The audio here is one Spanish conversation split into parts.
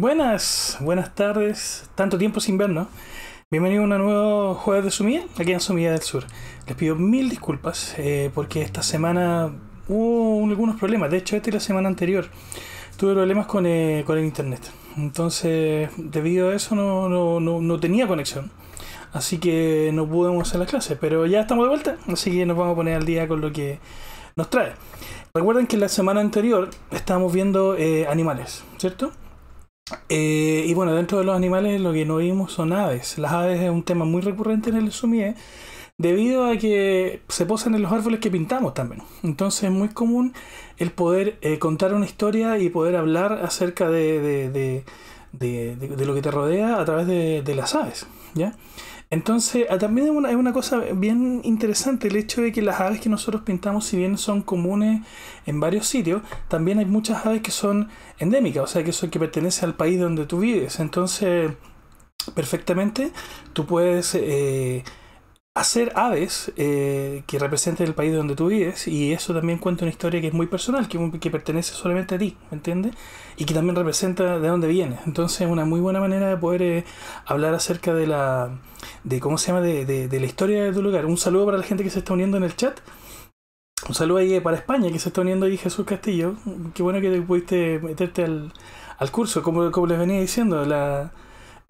Buenas, buenas tardes. Tanto tiempo sin vernos. Bienvenido a un nuevo jueves de Sumida, aquí en Sumida del Sur. Les pido mil disculpas eh, porque esta semana hubo algunos problemas. De hecho, esta y la semana anterior tuve problemas con, eh, con el internet. Entonces, debido a eso, no, tenía conexión. Así que no pudimos hacer la clase. Pero ya estamos de vuelta. Así que nos vamos a poner al día con lo que nos trae. Recuerden que la semana anterior estábamos viendo eh, animales, ¿cierto? Eh, y bueno, dentro de los animales lo que no vimos son aves. Las aves es un tema muy recurrente en el Sumie debido a que se posan en los árboles que pintamos también. Entonces es muy común el poder eh, contar una historia y poder hablar acerca de, de, de, de, lo que te rodea a través de, las aves. ¿ya? Entonces, ah, también es una, es una, cosa bien interesante el hecho de que las aves que nosotros pintamos, si bien son comunes en varios sitios, también hay muchas aves que son endémicas, o sea, que son que pertenecen al país donde tú vives. Entonces, perfectamente, tú puedes eh, hacer aves eh, que representen el país donde tú vives y eso también cuenta una historia que es muy personal, que, pertenece solamente a ti, ¿me entiendes? Y que también representa de dónde vienes. Entonces es una muy buena manera de poder eh, hablar acerca de la, de cómo se llama, de, de, de, la historia de tu lugar. Un saludo para la gente que se está uniendo en el chat. Un saludo ahí para España, que se está uniendo ahí Jesús Castillo. Qué bueno que pudiste meterte al, al curso, como, como les venía diciendo, la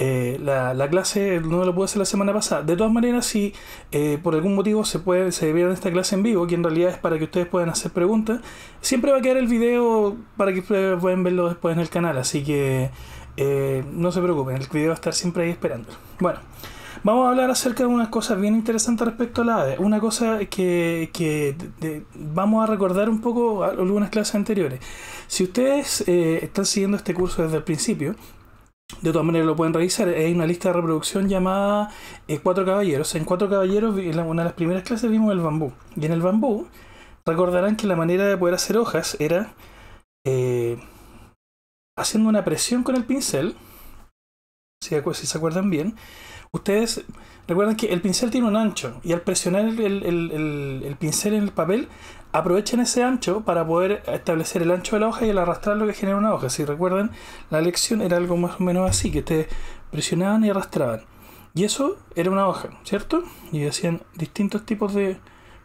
eh, la, la, clase no lo pude hacer la semana pasada. De todas maneras, si eh, por algún motivo se puede se vieron esta clase en vivo, que en realidad es para que ustedes puedan hacer preguntas, siempre va a quedar el video para que ustedes puedan verlo después en el canal. Así que eh, no se preocupen, el video va a estar siempre ahí esperando. Bueno, vamos a hablar acerca de unas cosas bien interesantes respecto a la ADE. Una cosa que, que vamos a recordar un poco algunas clases anteriores. Si ustedes están siguiendo este curso desde el principio, de todas maneras lo pueden revisar. Hay una lista de reproducción llamada eh, Cuatro Caballeros. En Cuatro Caballeros, una de las primeras clases vimos el bambú. Y en el bambú, recordarán que la manera de poder hacer hojas era eh, haciendo una presión con el pincel. Si, se acuerdan bien. Ustedes recuerdan que el pincel tiene un ancho. Y al presionar el, el, el pincel en el papel, aprovechen ese ancho para poder establecer el ancho de la hoja y el arrastrar lo que genera una hoja. Si recuerdan, la lección era algo más o menos así, que ustedes presionaban y arrastraban. Y eso era una hoja, ¿cierto? Y hacían distintos tipos de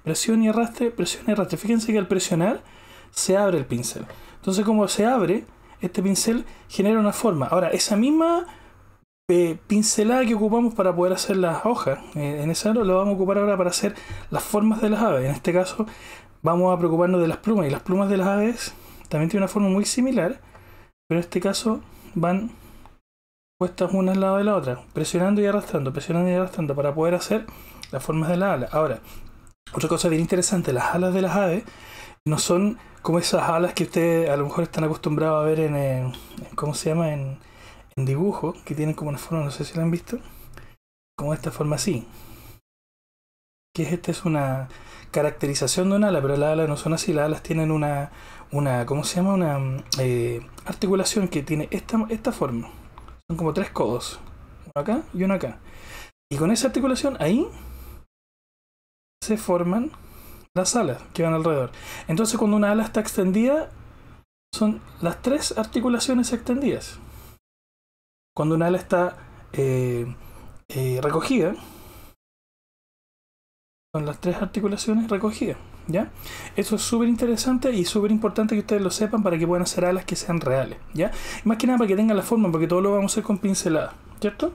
presión y arrastre, presión y arrastre. Fíjense que al presionar se abre el pincel. Entonces como se abre, este pincel genera una forma. Ahora, esa misma eh, pincelada que ocupamos para poder hacer las hojas, eh, en esa lo vamos a ocupar ahora para hacer las formas de las aves. En este caso, vamos a preocuparnos de las plumas. Y las plumas de las aves también tienen una forma muy similar, pero en este caso van puestas una al lado de la otra, presionando y arrastrando, presionando y arrastrando para poder hacer las formas de las alas. Ahora, otra cosa bien interesante, las alas de las aves no son como esas alas que ustedes a lo mejor están acostumbrados a ver en, en ¿cómo se llama? En, en dibujo, que tienen como una forma, no sé si la han visto, como esta forma así. Que es esta es una caracterización de un ala, pero las alas no son así, las alas tienen una, una ¿cómo se llama? Una eh, articulación que tiene esta, esta forma. Son como tres codos, uno acá y uno acá. Y con esa articulación ahí se forman las alas que van alrededor. Entonces cuando una ala está extendida, son las tres articulaciones extendidas. Cuando una ala está eh, eh, recogida, con las tres articulaciones recogidas. ¿Ya? Eso es súper interesante y súper importante que ustedes lo sepan para que puedan hacer alas que sean reales, ¿ya? más que nada para que tengan la forma, porque todo lo vamos a hacer con pinceladas, ¿cierto?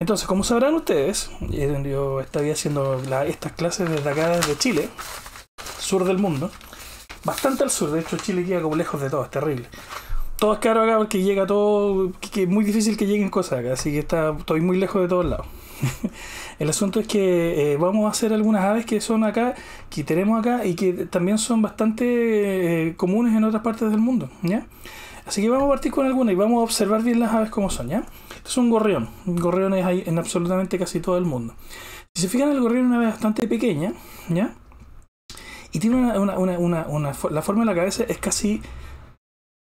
Entonces, como sabrán ustedes, yo estaba haciendo estas clases desde acá, desde Chile, sur del mundo, bastante al sur, de hecho Chile queda como lejos de todo, es terrible. Todo es caro acá porque llega todo, que es muy difícil que lleguen cosas acá, así que está, estoy muy lejos de todos lados. El asunto es que eh, vamos a hacer algunas aves que son acá, que tenemos acá y que también son bastante eh, comunes en otras partes del mundo, ¿ya? Así que vamos a partir con algunas y vamos a observar bien las aves como son, ¿ya? Esto es un gorrión. Gorriones hay en absolutamente casi todo el mundo. Si se fijan, el gorrión es una ave bastante pequeña, ¿ya? Y tiene una, una, una, una la forma de la cabeza es casi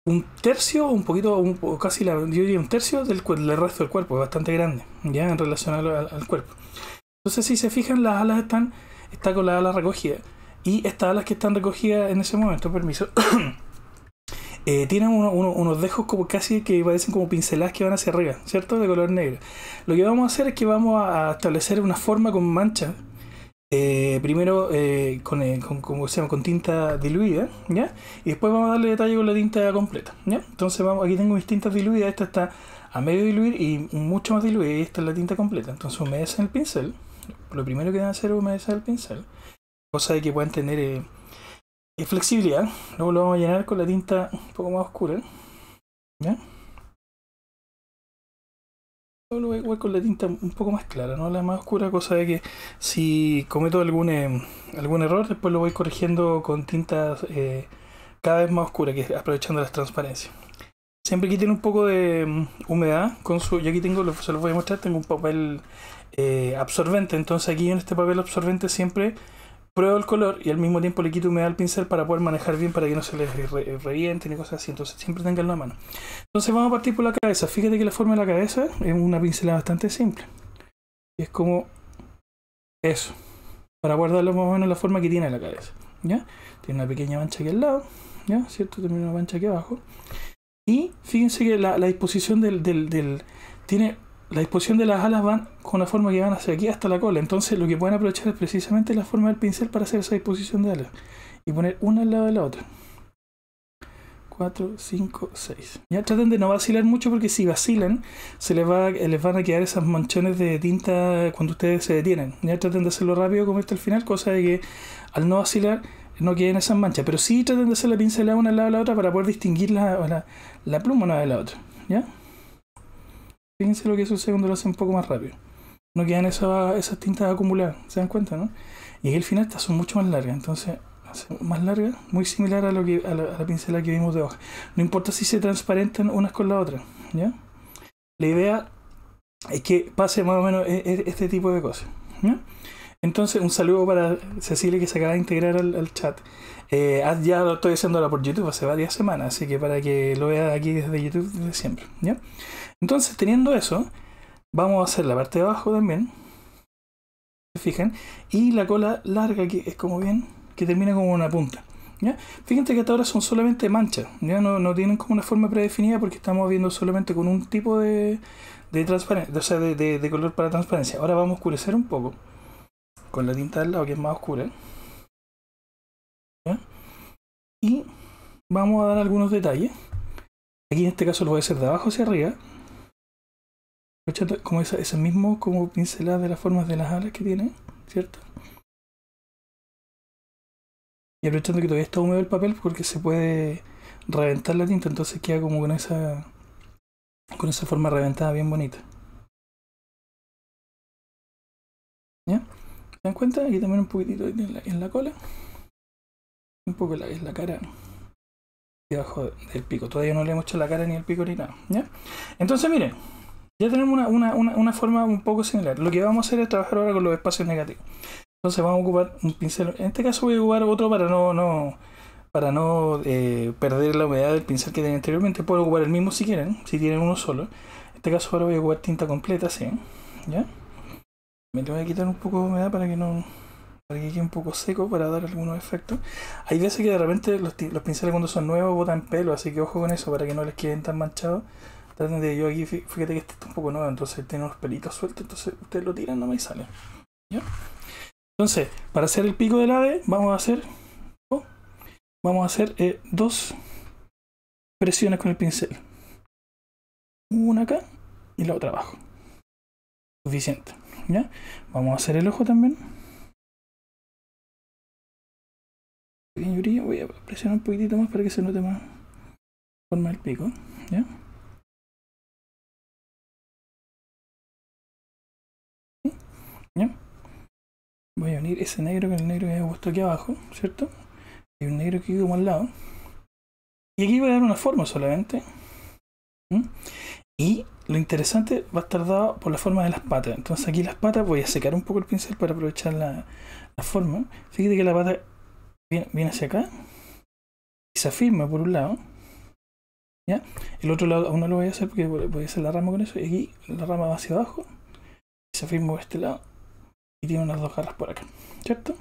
un tercio, un poquito, un, casi la, yo diría un tercio del, resto del cuerpo, es bastante grande, ya en relación al, cuerpo. Entonces, si se fijan, las alas están, está con las alas recogidas. Y estas alas que están recogidas en ese momento, permiso, eh, tienen unos dejos como casi que parecen como pinceladas que van hacia arriba, ¿cierto? De color negro. Lo que vamos a hacer es que vamos a establecer una forma con mancha. Eh, primero eh, con, con, como se con tinta diluida, ¿ya? Y después vamos a darle detalle con la tinta completa, ¿ya? Entonces vamos, aquí tengo mis tintas diluidas, esta está a medio diluir y mucho más diluida y esta es la tinta completa. Entonces humedecen el pincel. Lo primero que deben hacer es humedecer el pincel. Cosa de que puedan tener flexibilidad. Luego lo vamos a llenar con la tinta un poco más oscura. ¿Ya? Lo voy con la tinta un poco más clara, no la más oscura, cosa de que si cometo algún, eh, algún error, después lo voy corrigiendo con tintas eh, cada vez más oscuras, que aprovechando las transparencias. Siempre aquí tiene un poco de mm, humedad, con su, yo aquí tengo, se los voy a mostrar, tengo un papel eh, absorbente, entonces aquí en este papel absorbente siempre pruebo el color y al mismo tiempo le quito humedad al pincel para poder manejar bien para que no se les reviente ni cosas así. Entonces siempre tengan la mano. Entonces vamos a partir por la cabeza. Fíjate que la forma de la cabeza es una pincelada bastante simple. Es como eso. Para guardarlo más o menos la forma que tiene la cabeza. ¿Ya? Tiene una pequeña mancha aquí al lado. ¿Ya? ¿Cierto? Tiene una mancha aquí abajo. Y fíjense que la, disposición del, del, del tiene la disposición de las alas van con una forma que van hacia aquí hasta la cola. Entonces lo que pueden aprovechar es precisamente la forma del pincel para hacer esa disposición de alas. Y poner una al lado de la otra. 4, 5, 6. Ya traten de no vacilar mucho porque si vacilan se les, va, les van a quedar esas manchones de tinta cuando ustedes se detienen. Ya traten de hacerlo rápido como este al final, cosa de que al no vacilar no queden esas manchas. Pero sí traten de hacer la pincelada una al lado de la otra para poder distinguir la, la, la pluma una de la otra. ¿Ya? Fíjense lo que sucede cuando lo hacen un poco más rápido. No quedan esas, esas tintas acumuladas, ¿se dan cuenta, no? Y ahí al final estas son mucho más largas, entonces más larga, muy similar a lo que a la, pincelada que vimos de hoja. No importa si se transparentan unas con la otra, ¿ya? La idea es que pase más o menos e, e, este tipo de cosas, ¿ya? Entonces, un saludo para Cecilia que se acaba de integrar al, chat. Eh, ya lo estoy haciendo ahora por YouTube hace varias semanas, así que para que lo vea aquí desde YouTube desde siempre, ¿ya? Entonces, teniendo eso, vamos a hacer la parte de abajo también. ¿Se fijan? Y la cola larga que es como bien, que termina como una punta. ¿ya? Fíjense que hasta ahora son solamente manchas, ya no, no tienen como una forma predefinida porque estamos viendo solamente con un tipo de, de transparencia, o sea, de, de, color para transparencia. Ahora vamos a oscurecer un poco con la tinta del lado que es más oscura. ¿ya? Y vamos a dar algunos detalles. Aquí en este caso lo voy a hacer de abajo hacia arriba como esa, ese mismo como pincelada de las formas de las alas que tiene, ¿cierto? Y aprovechando que todavía está húmedo el papel porque se puede reventar la tinta, entonces queda como con esa con esa forma reventada bien bonita. ¿Ya? ¿Se dan cuenta? Aquí también un poquitito en la, cola. Un poco en la cara debajo del pico. Todavía no le hemos hecho la cara ni el pico ni nada. ¿Ya? Entonces miren, ya tenemos una, una, una, una, forma un poco similar. Lo que vamos a hacer es trabajar ahora con los espacios negativos. Entonces vamos a ocupar un pincel. En este caso voy a ocupar otro para no, no, para no eh, perder la humedad del pincel que tenía anteriormente. Puedo ocupar el mismo si quieren, si tienen uno solo. En este caso ahora voy a ocupar tinta completa, sí. ¿Ya? Me voy a quitar un poco de humedad para que no para que quede un poco seco para dar algunos efectos. Hay veces que de repente los, los pinceles cuando son nuevos botan pelo, así que ojo con eso para que no les queden tan manchados. Traten yo aquí, fíjate que este está un poco nuevo, entonces tiene unos pelitos sueltos, entonces ustedes lo tiran, no me sale. ¿Ya? Entonces, para hacer el pico del ave, vamos a hacer vamos a hacer eh, dos presiones con el pincel. Una acá y la otra abajo. Suficiente. ¿Ya? Vamos a hacer el ojo también. Pequeño voy a presionar un poquitito más para que se note más forma el pico. ¿Ya? Voy a unir ese negro con el negro que he puesto aquí abajo, ¿cierto? Y un negro que como al lado. Y aquí voy a dar una forma solamente. Y lo interesante va a estar dado por la forma de las patas. Entonces aquí las patas voy a secar un poco el pincel para aprovechar la, forma. Fíjate que la pata viene, hacia acá y se afirma por un lado. ¿Ya? El otro lado aún no lo voy a hacer porque voy a hacer la rama con eso. Y aquí la rama va hacia abajo y se afirma por este lado y tiene unas dos garras por acá, ¿cierto?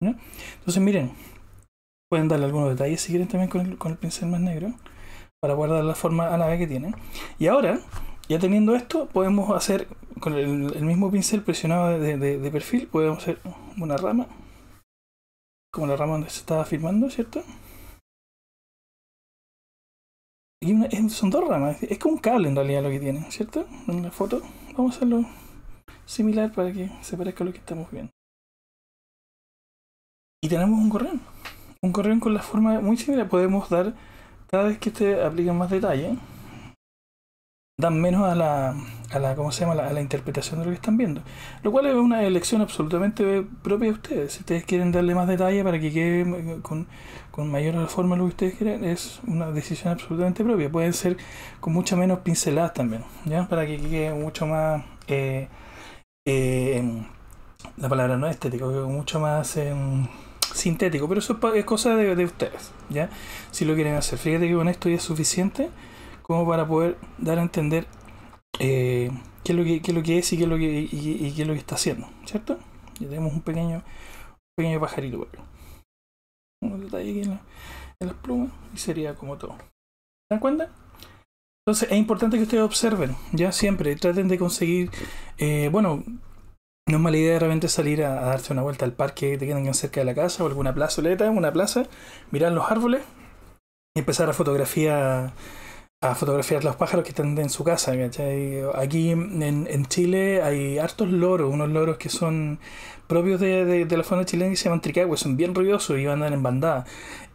Entonces miren, Pueden darle algunos detalles si quieren también con el, con el pincel más negro para guardar la forma a la vez que tienen. Y ahora, ya teniendo esto, podemos hacer con el, mismo pincel presionado de, perfil, podemos hacer una rama, como la rama donde se estaba filmando, ¿cierto? Y son dos ramas, es como un cable en realidad lo que tienen, ¿cierto? En la foto, vamos a hacerlo similar para que se parezca a lo que estamos viendo. Y tenemos un correo. Un correo con la forma muy similar. Podemos dar, cada vez que te aplican más detalle, dan menos a la, a la ¿cómo se llama? A la, interpretación de lo que están viendo. Lo cual es una elección absolutamente propia de ustedes. Si ustedes quieren darle más detalle para que quede con, con mayor forma lo que ustedes quieren, es una decisión absolutamente propia. Pueden ser con mucha menos pinceladas también, ¿ya? Para que quede mucho más... Eh, eh, la palabra no estético, mucho más... Eh, sintético, pero eso es cosa de, de, ustedes, ¿ya? Si lo quieren hacer. Fíjate que con esto ya es suficiente como para poder dar a entender eh, qué, es lo que, es y qué es lo que, está haciendo, ¿cierto? Ya tenemos un pequeño, un pequeño pajarito por. Un detalle aquí en, en las plumas y sería como todo. ¿Se dan cuenta? Entonces es importante que ustedes observen, ya siempre, traten de conseguir, eh, bueno, no es mala idea de salir a, darse una vuelta al parque que tengan cerca de la casa o alguna plazoleta, una plaza, mirar los árboles y empezar a fotografiar a fotografiar los pájaros que están en su casa. ¿cachai? Aquí en, en, Chile hay hartos loros, unos loros que son propios de, de, de la fauna chilena que se llaman tricagües, son bien ruidosos y andan en bandada.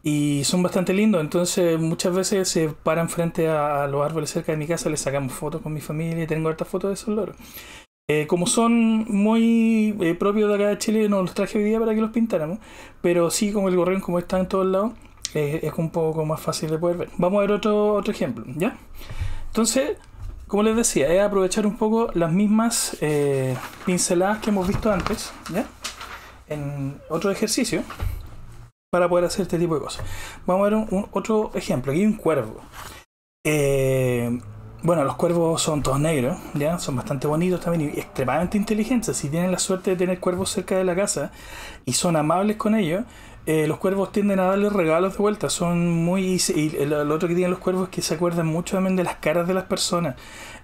Y son bastante lindos, entonces muchas veces se paran frente a, a los árboles cerca de mi casa, les sacamos fotos con mi familia y tengo hartas fotos de esos loros. Eh, como son muy eh, propios de acá de Chile, no los traje hoy día para que los pintáramos, pero sí, como el gorrión, como está en todos lados, es un poco más fácil de poder ver. Vamos a ver otro, otro ejemplo, ¿ya? Entonces, como les decía, es aprovechar un poco las mismas eh, pinceladas que hemos visto antes, ¿ya? En otro ejercicio, para poder hacer este tipo de cosas. Vamos a ver un, un, otro ejemplo. Aquí hay un cuervo. Eh, bueno, los cuervos son todos negros, ¿ya? Son bastante bonitos también y extremadamente inteligentes. Si tienen la suerte de tener cuervos cerca de la casa y son amables con ellos, eh, los cuervos tienden a darles regalos de vuelta. Son muy. Y lo otro que tienen los cuervos es que se acuerdan mucho también de las caras de las personas.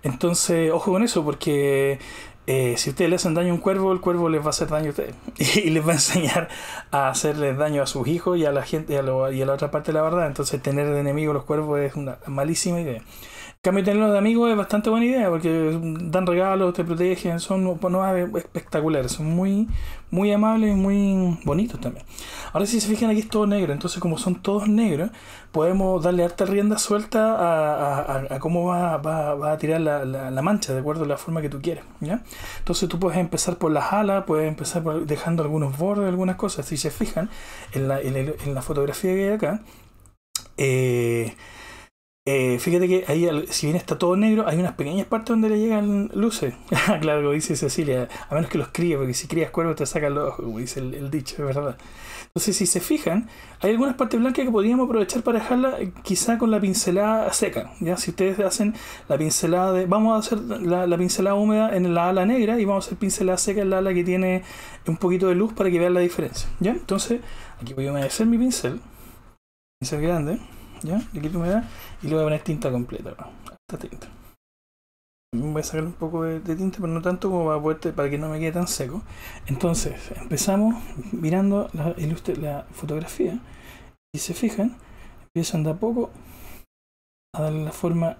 Entonces, ojo con eso, porque eh, si ustedes le hacen daño a un cuervo, el cuervo les va a hacer daño a ustedes. Y les va a enseñar a hacerles daño a sus hijos y a la gente y a, lo, y a la otra parte de la verdad. Entonces, tener de enemigo los cuervos es una malísima idea cambio tenerlos de amigos es bastante buena idea porque dan regalos, te protegen, son no, aves espectaculares, son muy, muy amables y muy bonitos también. Ahora si se fijan aquí es todo negro, entonces como son todos negros, podemos darle harta rienda suelta a, a, cómo va, va, va, a tirar la, la, mancha, de acuerdo a la forma que tú quieres. ¿ya? Entonces tú puedes empezar por las alas, puedes empezar por dejando algunos bordes, algunas cosas. Si se fijan en la, en, en la fotografía que hay acá, eh, eh, fíjate que ahí, si bien está todo negro, hay unas pequeñas partes donde le llegan luces. claro, dice Cecilia, a menos que los críe, porque si crías cuervos te sacan los ojos, como dice el, dicho, es verdad. Entonces, si se fijan, hay algunas partes blancas que podríamos aprovechar para dejarla eh, quizá con la pincelada seca. ¿ya? Si ustedes hacen la pincelada de. Vamos a hacer la, la pincelada húmeda en la ala negra y vamos a hacer pincelada seca en la ala que tiene un poquito de luz para que vean la diferencia. ¿ya? Entonces, aquí voy a humedecer mi pincel. Pincel grande. ¿ya? Le quito humedad y le voy a poner tinta completa, esta tinta. Voy a sacar un poco de, de, tinta, pero no tanto como para, poder, para que no me quede tan seco. Entonces, empezamos mirando la, ilustre, la fotografía y se fijan, empiezan de a poco a darle la forma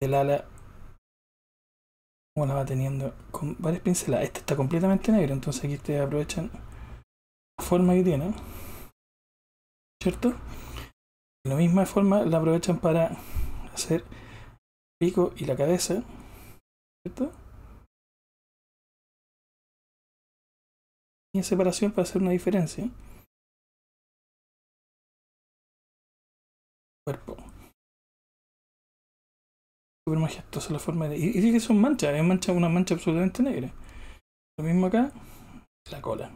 del ala como la va teniendo con varias pinceladas. Este está completamente negro, entonces aquí ustedes aprovechan la forma que tiene, ¿cierto? De la misma forma la aprovechan para hacer el pico y la cabeza. ¿Cierto? Y en separación para hacer una diferencia. Cuerpo. Súper majestuosa la forma de. Y, y que son manchas, es mancha, una mancha absolutamente negra. Lo mismo acá, la cola.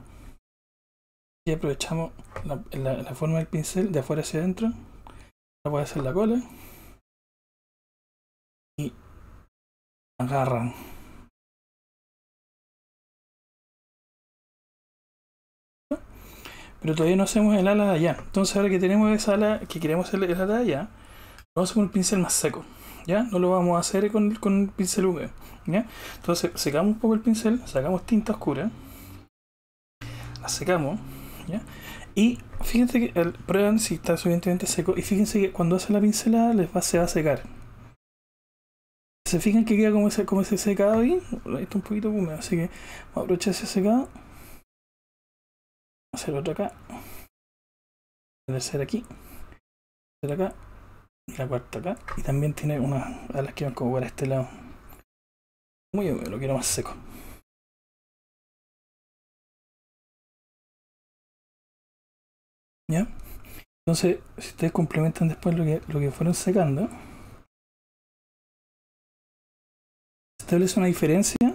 Y aprovechamos la, la, la forma del pincel de afuera hacia adentro voy a hacer la cola y agarran pero todavía no hacemos el ala de allá. Entonces ahora que tenemos esa ala, que queremos hacer el ala de allá, lo vamos a hacer con un pincel más seco. ¿Ya? No lo vamos a hacer con, con el pincel húmedo. ¿Ya? Entonces secamos un poco el pincel, sacamos tinta oscura, la secamos, ¿ya? Y fíjense que el, prueban si está suficientemente seco y fíjense que cuando hace la pincelada les va, se va a secar. ¿Se fijan que queda como ese, como ese secado ahí? Está un poquito húmedo, así que vamos a aprovechar ese secado. Hacer otro acá. El tercer aquí. El acá. Y la cuarta acá. Y también tiene unas alas que van como para este lado. Muy húmedo, lo quiero más seco. Entonces, si ustedes complementan después lo que, lo que fueron secando, se establece una diferencia.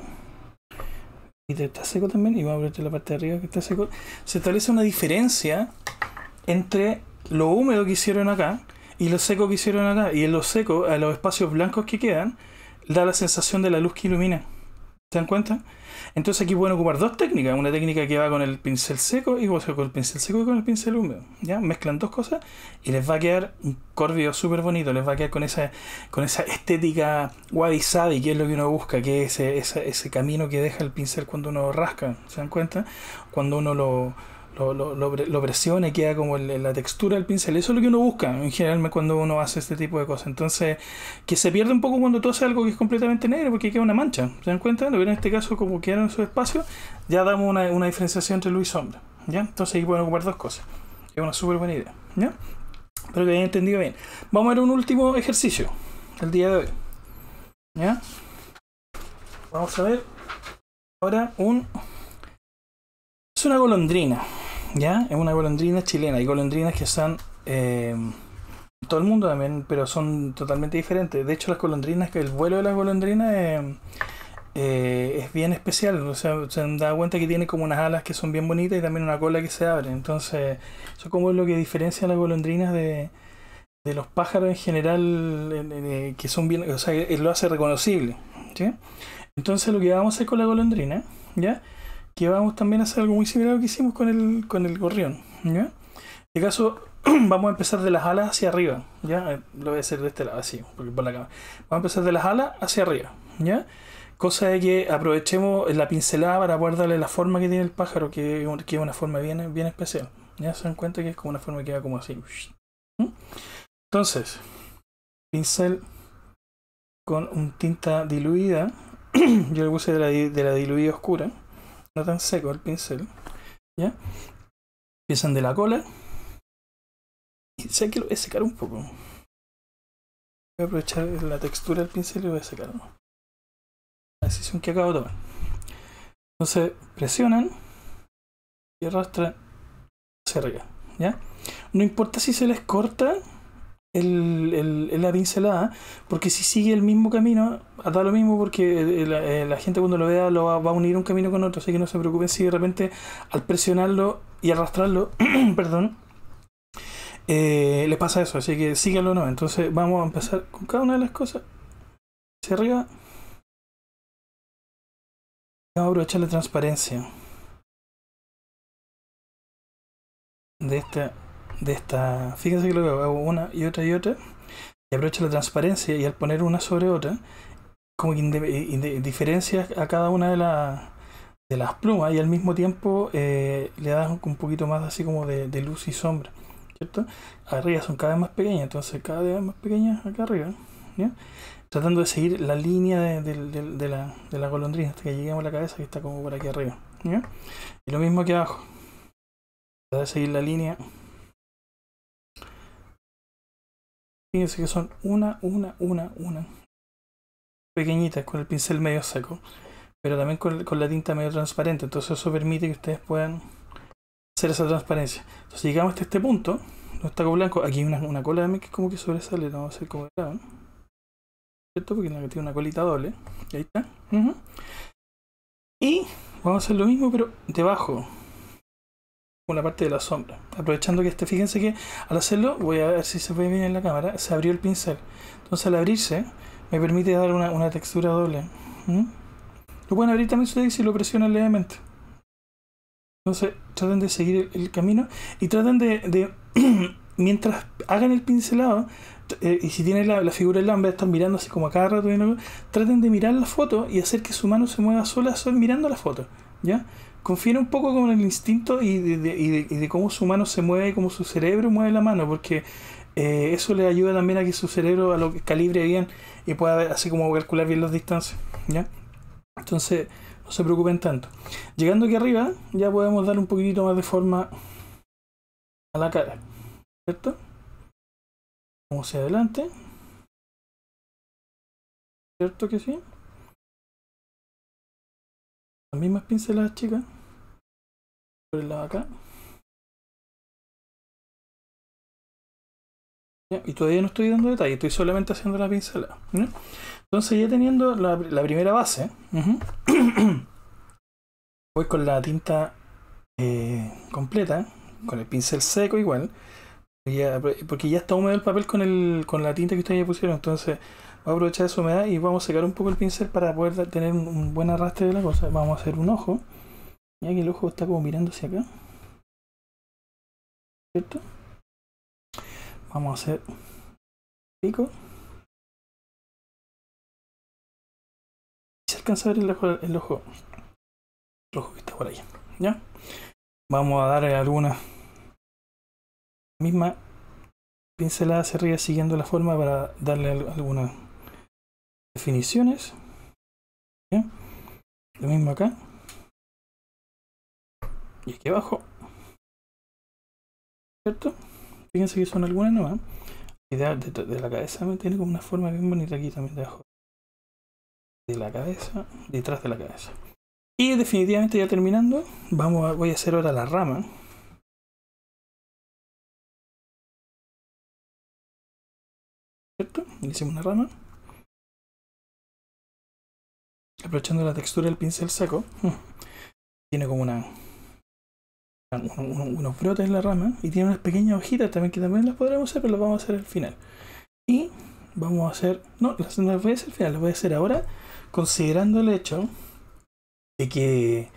Y está seco también, y vamos a ver la parte de arriba que está seco. Se establece una diferencia entre lo húmedo que hicieron acá y lo seco que hicieron acá. Y en lo seco, a los espacios blancos que quedan, da la sensación de la luz que ilumina. ¿Se dan cuenta? Entonces aquí pueden ocupar dos técnicas, una técnica que va con el pincel seco y con el pincel seco y con el pincel húmedo. ¿ya? Mezclan dos cosas y les va a quedar un corvio súper bonito, les va a quedar con esa, con esa estética wabi sabi, que es lo que uno busca, que es ese, ese, ese camino que deja el pincel cuando uno rasca, ¿se dan cuenta? Cuando uno lo, lo, lo, lo, presiona y queda como la textura del pincel. Eso es lo que uno busca en general cuando uno hace este tipo de cosas. Entonces, que se pierde un poco cuando tú haces algo que es completamente negro porque queda una mancha. ¿Se dan cuenta? En este caso, como quedaron en su espacio, ya damos una, una, diferenciación entre luz y sombra. ¿ya? Entonces, ahí pueden ocupar dos cosas. Es una súper buena idea. ¿ya? Espero que hayan entendido bien. Vamos a ver un último ejercicio el día de hoy. ¿Ya? Vamos a ver ahora un... Es una golondrina. ¿Ya? Es una golondrina chilena. Hay golondrinas que están eh, en todo el mundo también, pero son totalmente diferentes. De hecho, las golondrinas, el vuelo de las golondrinas eh, eh, es bien especial. O sea, se han dado cuenta que tiene como unas alas que son bien bonitas y también una cola que se abre. Entonces, eso como es lo que diferencia a las golondrinas de, de los pájaros en general, que son bien, o sea, lo hace reconocible. ¿sí? Entonces, lo que vamos a hacer con la golondrina, ¿ya? Que vamos también a hacer algo muy similar a lo que hicimos con el, con el gorrión. En este caso, vamos a empezar de las alas hacia arriba. ¿ya? Eh, lo voy a hacer de este lado, así, porque por la cama. Vamos a empezar de las alas hacia arriba. ¿ya? Cosa de que aprovechemos la pincelada para poder darle la forma que tiene el pájaro, que, que es una forma bien, bien especial. Ya se dan cuenta que es como una forma que va como así. ¿Mm? Entonces, pincel con un tinta diluida. Yo le puse de la, de la diluida oscura no tan seco el pincel. ¿Ya? Empiezan de la cola. Y sé que lo voy a secar un poco. Voy a aprovechar la textura del pincel y voy a secar. La decisión que acabo de tomar. Entonces presionan y arrastran hacia arriba. ¿Ya? No importa si se les corta el, la pincelada, porque si sigue el mismo camino, da lo mismo porque eh, la, gente cuando lo vea lo va, a unir un camino con otro, así que no se preocupen si de repente al presionarlo y arrastrarlo, perdón, eh, le pasa eso, así que síganlo no. Entonces vamos a empezar con cada una de las cosas hacia arriba. Vamos a aprovechar la transparencia de esta de esta. Fíjense que lo hago una y otra y otra. Y aprovecho la transparencia y al poner una sobre otra, como que diferencia a cada una de, las de las plumas y al mismo tiempo eh, le das un, poquito más así como de, luz y sombra. ¿Cierto? Arriba son cada vez más pequeñas, entonces cada vez más pequeñas acá arriba. Tratando de seguir la línea de, de, la, de la golondrina hasta que lleguemos a la cabeza que está como por aquí arriba. Y lo mismo que abajo. Tratar de seguir la línea Fíjense que son una, una, una, una. Pequeñitas con el pincel medio seco. Pero también con, con la tinta medio transparente. Entonces eso permite que ustedes puedan hacer esa transparencia. Entonces llegamos hasta este punto. No está como blanco. Aquí hay una, una cola también que como que sobresale. Vamos a hacer como de lado. ¿Cierto? Porque tiene una colita doble. Ahí está. Y vamos a hacer lo mismo pero debajo con la parte de la sombra. Aprovechando que este, fíjense que al hacerlo, voy a ver si se ve bien en la cámara, se abrió el pincel. Entonces al abrirse, me permite dar una, una textura doble. ¿Mm? Lo pueden abrir también si lo presionan levemente. Entonces traten de seguir el, camino y traten de, mientras hagan el pincelado, eh, y si tienen la, figura del Lambert, están mirando así como a cada rato, traten de mirar la foto y hacer que su mano se mueva sola, mirando la foto. ¿Ya? Confíen un poco con el instinto y de, y, de, cómo su mano se mueve y cómo su cerebro mueve la mano, porque eh, eso le ayuda también a que su cerebro lo calibre bien y pueda ver, así como calcular bien las distancias. ¿ya? Entonces, no se preocupen tanto. Llegando aquí arriba, ya podemos dar un poquitito más de forma a la cara. ¿Cierto? Vamos hacia adelante. ¿Cierto que sí? Las mismas pinceladas chicas. Por el lado acá. y todavía no estoy dando detalles, estoy solamente haciendo la pincelada. Entonces ya teniendo la, primera base, voy con la tinta eh, completa, con el pincel seco igual, porque ya está húmedo el papel con, el, con la tinta que ustedes ya pusieron, entonces a aprovechar esa humedad y vamos a secar un poco el pincel para poder tener un, buen arrastre de la cosa. Vamos a hacer un ojo, ya que el ojo está como mirando hacia acá. ¿Cierto? Vamos a hacer pico. Se alcanza a ver el ojo, el ojo, el ojo que está por ahí. ¿Ya? Vamos a dar alguna misma pincelada hacia arriba siguiendo la forma para darle algunas definiciones. Lo mismo acá. Y aquí abajo. ¿Cierto? Fíjense que son algunas nuevas. Y de, la cabeza me tiene como una forma bien bonita aquí también debajo. De la cabeza, detrás de la cabeza. Y definitivamente ya terminando, vamos a, voy a hacer ahora la rama. ¿Cierto? Hicimos una rama. Aprovechando la textura del pincel seco. Tiene como una unos brotes en la rama y tiene unas pequeñas hojitas también que también las podremos hacer, pero las vamos a hacer al final. Y vamos a hacer, no, las, las voy a hacer al final, las voy a hacer ahora, considerando el hecho de que,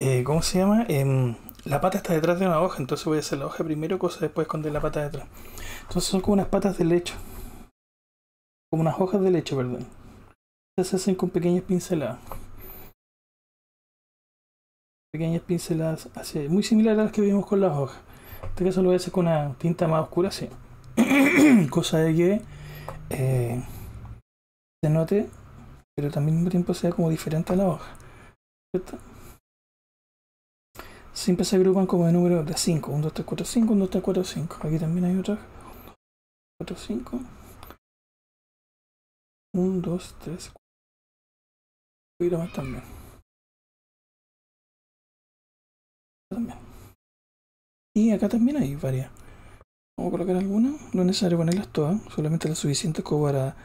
eh, ¿cómo se llama? Em, la pata está detrás de una hoja, entonces voy a hacer la hoja primero, cosa después esconder la pata detrás. Entonces son como unas patas de lecho, como unas hojas de lecho, perdón. Se hacen con pequeñas pinceladas pequeñas pinceladas así, muy similares a las que vimos con las hojas. En este caso lo voy a hacer con una tinta más oscura, así. Cosa de que eh, se note, pero también al mismo tiempo sea como diferente a la hoja. ¿Cierto? Siempre se agrupan como de número de 5. 1, 2, 3, 4, 5, 1, 2, 3, 4, 5. Aquí también hay otra. 4, 5. 1, 2, 3, 4. Poquito más también. también. Y acá también hay varias. Vamos a colocar alguna. No es necesario ponerlas todas, solamente las suficientes como para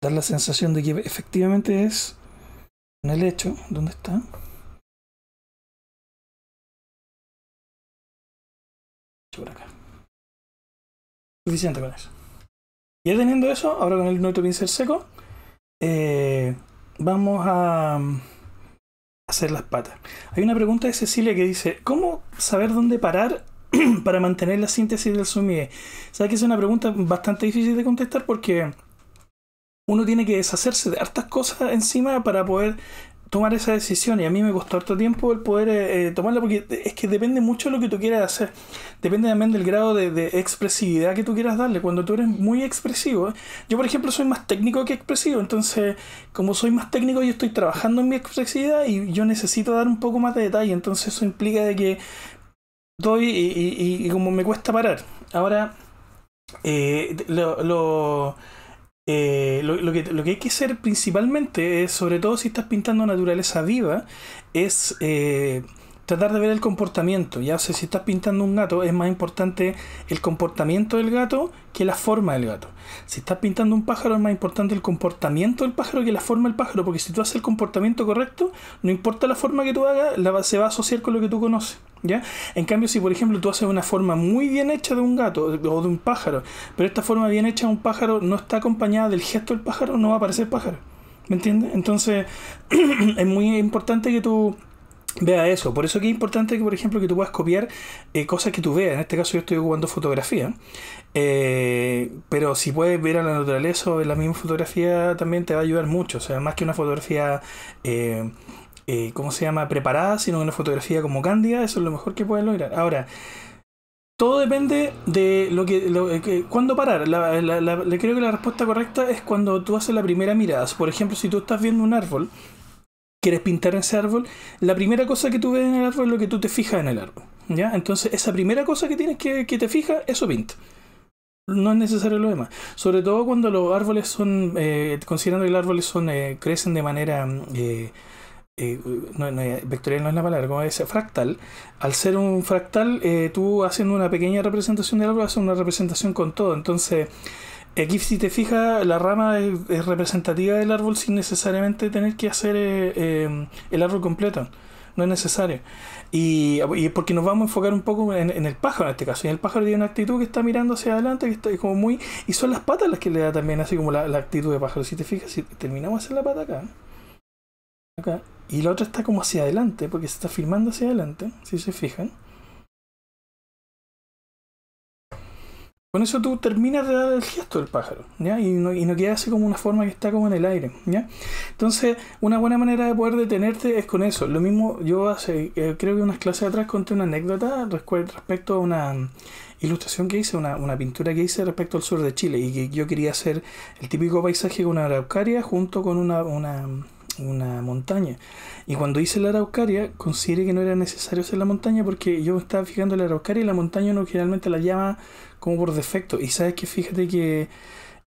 dar la sensación de que efectivamente es en el hecho. ¿Dónde está? Por acá. Suficiente con eso. Ya teniendo eso, ahora con el nuestro pincel seco, eh, vamos a hacer las patas. Hay una pregunta de Cecilia que dice, ¿cómo saber dónde parar para mantener la síntesis del sumie? ¿Sabes que es una pregunta bastante difícil de contestar porque uno tiene que deshacerse de hartas cosas encima para poder tomar esa decisión y a mí me costó harto tiempo el poder eh, eh, tomarla porque es que depende mucho de lo que tú quieras hacer. Depende también del grado de, expresividad que tú quieras darle. Cuando tú eres muy expresivo, yo por ejemplo soy más técnico que expresivo, entonces como soy más técnico yo estoy trabajando en mi expresividad y yo necesito dar un poco más de detalle, entonces eso implica de que doy y, como me cuesta parar. Ahora, eh, lo eh, lo, que, lo, que, hay que hacer principalmente sobre todo si estás pintando naturaleza viva, es eh, tratar de ver el comportamiento. Ya o si estás pintando un gato, es más importante el comportamiento del gato que la forma del gato. Si estás pintando un pájaro, es más importante el comportamiento del pájaro que la forma del pájaro, porque si tú haces el comportamiento correcto, no importa la forma que tú hagas, la, se va a asociar con lo que tú conoces. ¿Ya? En cambio, si por ejemplo tú haces una forma muy bien hecha de un gato o de un pájaro, pero esta forma bien hecha de un pájaro no está acompañada del gesto del pájaro, no va a aparecer pájaro. ¿Me entiendes? Entonces, es muy importante que tú vea eso. Por eso que es importante que, por ejemplo, que tú puedas copiar eh, cosas que tú veas. En este caso yo estoy ocupando fotografía. Eh, pero si puedes ver a la naturaleza o en la misma fotografía también te va a ayudar mucho. O sea, más que una fotografía, eh, eh, ¿cómo se llama? Preparada, sino una fotografía como cándida, eso es lo mejor que puedes lograr. Ahora, todo depende de lo que... Lo, que ¿Cuándo parar? La, creo que la respuesta correcta es cuando tú haces la primera mirada. Por ejemplo, si tú estás viendo un árbol quieres pintar ese árbol, la primera cosa que tú ves en el árbol es lo que tú te fijas en el árbol. ¿ya? Entonces, esa primera cosa que tienes que, te fijas, eso pinta. No es necesario lo demás. Sobre todo cuando los árboles son, eh, considerando que los árboles son, eh, crecen de manera, eh, eh no, vectorial no es la palabra, como es fractal. Al ser un fractal, tú haciendo una pequeña representación del árbol, haces una representación con todo. Entonces, Aquí, si te fijas, la rama es, es, representativa del árbol sin necesariamente tener que hacer eh, eh, el árbol completo. No es necesario. Y, y porque nos vamos a enfocar un poco en, en, el pájaro en este caso. Y el pájaro tiene una actitud que está mirando hacia adelante, que está como muy. Y son las patas las que le da también así como la, actitud de pájaro. Si te fijas, si terminamos hacer la pata acá. Acá. Y la otra está como hacia adelante, porque se está filmando hacia adelante, si se fijan. Con eso tú terminas de dar el gesto del pájaro, ¿ya? Y no, y no queda así como una forma que está como en el aire, ¿ya? Entonces, una buena manera de poder detenerte es con eso. Lo mismo, yo hace, eh, creo que unas clases atrás conté una anécdota respecto a una ilustración que hice, una, una, pintura que hice respecto al sur de Chile y que yo quería hacer el típico paisaje con una araucaria junto con una, una, una montaña. Y cuando hice la araucaria, consideré que no era necesario hacer la montaña porque yo estaba fijando la araucaria y la montaña uno generalmente la llama como por defecto. Y sabes que fíjate que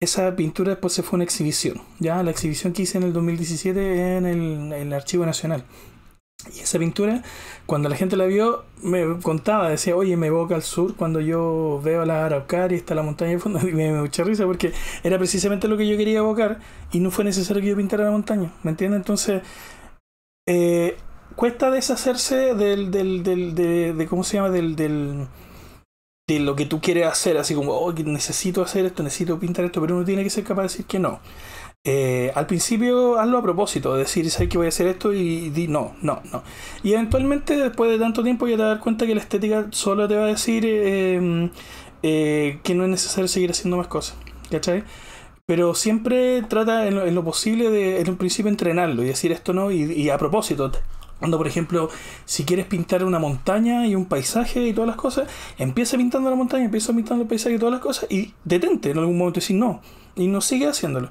esa pintura después se fue a una exhibición, ya la exhibición que hice en el 2017 en el, en el Archivo Nacional. Y esa pintura, cuando la gente la vio, me contaba, decía, oye, me evoca al sur cuando yo veo la Araucaria está la montaña de fondo. Y me dio mucha risa porque era precisamente lo que yo quería evocar y no fue necesario que yo pintara la montaña. ¿Me entiendes? Entonces, eh, cuesta deshacerse del, del, del de, de, ¿cómo se llama? Del, del, de lo que tú quieres hacer, así como, oh, necesito hacer esto, necesito pintar esto, pero uno tiene que ser capaz de decir que no. Eh, al principio hazlo a propósito, decir, ¿sabes que voy a hacer esto? Y di no, no, no. Y eventualmente, después de tanto tiempo, ya te dar cuenta que la estética solo te va a decir eh, eh, que no es necesario seguir haciendo más cosas. ¿Cachai? Pero siempre trata en lo, posible de, en un principio, entrenarlo y decir esto no. Y, y a propósito, cuando, por ejemplo, si quieres pintar una montaña y un paisaje y todas las cosas, empieza pintando la montaña, empieza pintando el paisaje y todas las cosas y detente en algún momento y decir no. Y no sigue haciéndolo.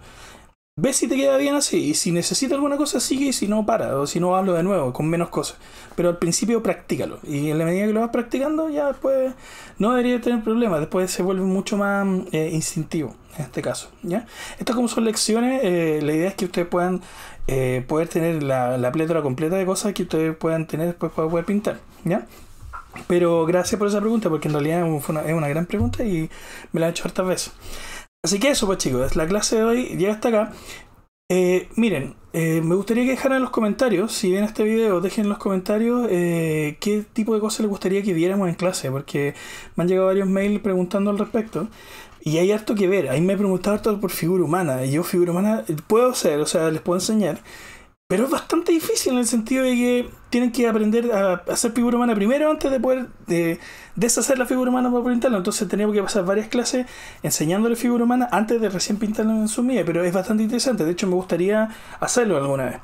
Ves si te queda bien así. Y si necesitas alguna cosa, sigue. Y si no, para. O si no, hablo de nuevo, con menos cosas. Pero al principio, practícalo. Y en la medida que lo vas practicando, ya después no debería tener problemas. Después se vuelve mucho más eh, instintivo, en este caso. ¿ya? Estas, como son lecciones, eh, la idea es que ustedes puedan eh, poder tener la, la plétora completa de cosas que ustedes puedan tener después para poder pintar. ¿ya? Pero gracias por esa pregunta, porque en realidad es una, es una gran pregunta y me la han hecho hartas veces. Así que eso, pues chicos, la clase de hoy llega hasta acá. Eh, miren, eh, me gustaría que dejaran en los comentarios, si ven este video, dejen en los comentarios eh, qué tipo de cosas les gustaría que viéramos en clase, porque me han llegado varios mails preguntando al respecto. Y hay harto que ver. Ahí me he preguntado harto por figura humana. Y yo figura humana puedo hacer, o sea, les puedo enseñar. Pero es bastante difícil en el sentido de que tienen que aprender a hacer figura humana primero antes de poder de, deshacer la figura humana para pintarla. Entonces tenemos que pasar varias clases enseñándole figura humana antes de recién pintarla en su mía. Pero es bastante interesante. De hecho, me gustaría hacerlo alguna vez.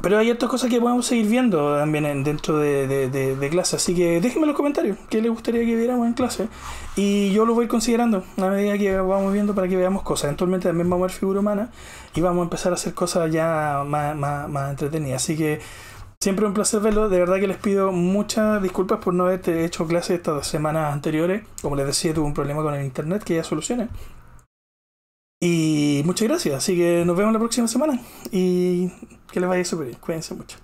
Pero hay otras cosas que podemos seguir viendo también dentro de, de, clase. Así que déjenme en los comentarios qué les gustaría que viéramos en clase. Y yo lo voy considerando a medida que vamos viendo para que veamos cosas. Eventualmente también vamos a ver figura humana y vamos a empezar a hacer cosas ya más, más, entretenidas. Así que siempre un placer verlo. De verdad que les pido muchas disculpas por no haberte hecho clase estas semanas anteriores. Como les decía, tuve un problema con el internet que ya solucioné. Y muchas gracias. Así que nos vemos la próxima semana. Y que les vaya súper bien. Cuídense mucho.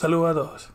Saludos a todos.